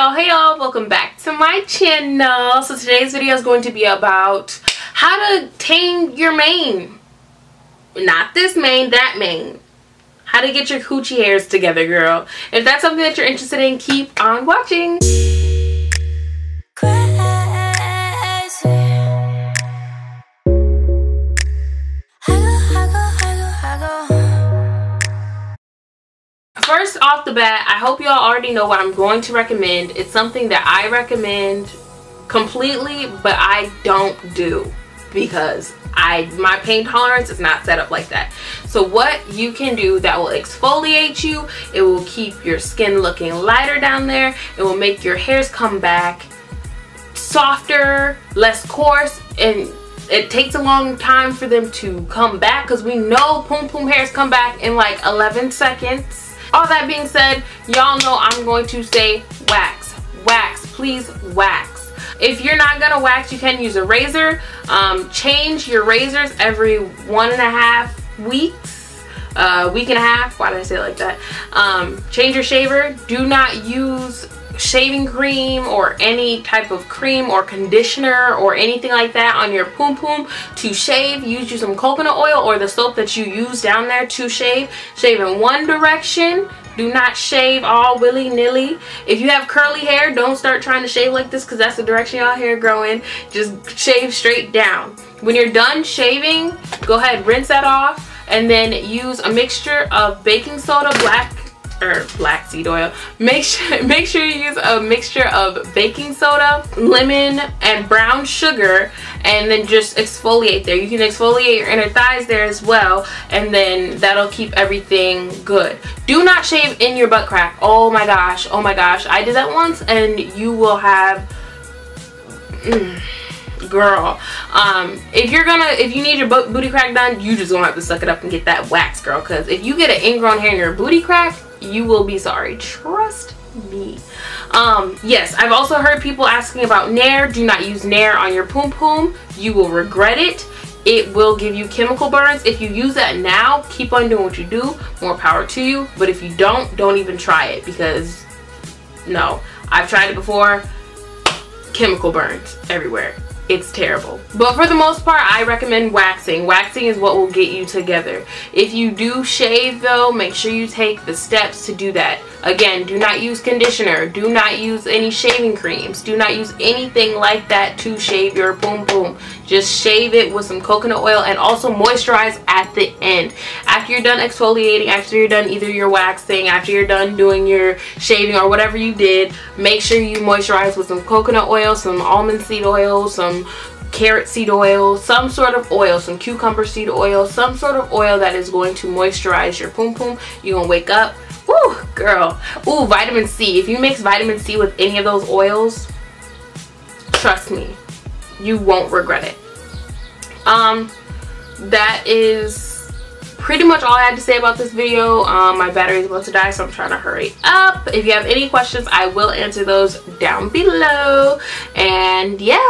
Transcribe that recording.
y'all. Hey y'all. Welcome back to my channel. So today's video is going to be about how to tame your mane. Not this mane that mane. How to get your coochie hairs together girl. If that's something that you're interested in keep on watching first off the bat, I hope y'all already know what I'm going to recommend. It's something that I recommend completely, but I don't do because I my pain tolerance is not set up like that. So what you can do that will exfoliate you, it will keep your skin looking lighter down there, it will make your hairs come back softer, less coarse, and it takes a long time for them to come back because we know poom poom hairs come back in like 11 seconds all that being said, y'all know I'm going to say wax. Wax. Please wax. If you're not to wax, you can use a razor. Um, change your razors every one and a half weeks. Uh, week and a half. Why did I say it like that? Um, change your shaver. Do not use shaving cream or any type of cream or conditioner or anything like that on your poom poom to shave. Use you some coconut oil or the soap that you use down there to shave. Shave in one direction. Do not shave all willy-nilly. If you have curly hair don't start trying to shave like this because that's the direction y'all hair growing. Just shave straight down. When you're done shaving go ahead rinse that off and then use a mixture of baking soda black or black seed oil. Make sure make sure you use a mixture of baking soda, lemon, and brown sugar and then just exfoliate there. You can exfoliate your inner thighs there as well and then that'll keep everything good. Do not shave in your butt crack. Oh my gosh. Oh my gosh. I did that once and you will have mm, girl um if you're gonna if you need your booty crack done you just gonna have to suck it up and get that wax girl because if you get an ingrown hair in your booty crack you will be sorry. Trust me. Um, yes, I've also heard people asking about Nair. Do not use Nair on your poom poom. You will regret it. It will give you chemical burns. If you use that now, keep on doing what you do. More power to you. But if you don't, don't even try it because no. I've tried it before. Chemical burns everywhere it's terrible. But for the most part, I recommend waxing. Waxing is what will get you together. If you do shave though, make sure you take the steps to do that. Again, do not use conditioner. Do not use any shaving creams. Do not use anything like that to shave your boom boom. Just shave it with some coconut oil and also moisturize at the end. After you're done exfoliating, after you're done either your waxing, after you're done doing your shaving or whatever you did, make sure you moisturize with some coconut oil, some almond seed oil, some carrot seed oil, some sort of oil, some cucumber seed oil, some sort of oil that is going to moisturize your poom poom. You're going to wake up Woo, girl. Ooh, vitamin C. If you mix vitamin C with any of those oils, trust me, you won't regret it. Um, that is pretty much all I had to say about this video. Um, my battery is about to die, so I'm trying to hurry up. If you have any questions, I will answer those down below. And yeah,